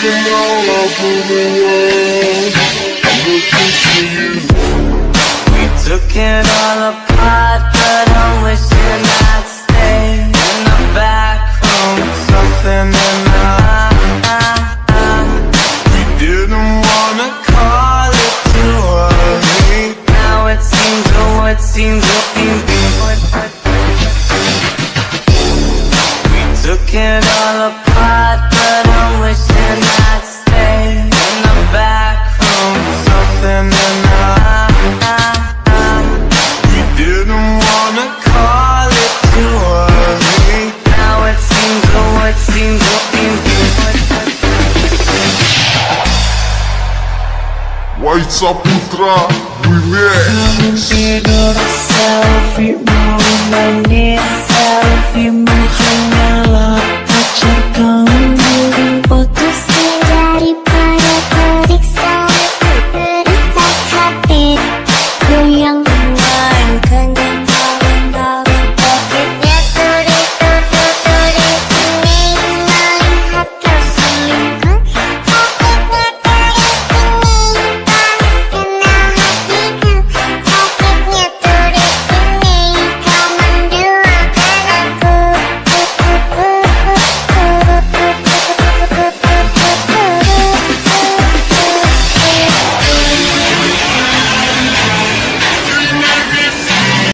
looking all over the world. Looking for you. We took it all apart, but I'm wishing I'd stay in the back room. Something in the We didn't wanna call it too early. Now it seems, oh, it seems, oh, it seems We took it all apart, but White Saputra, remix. Selfie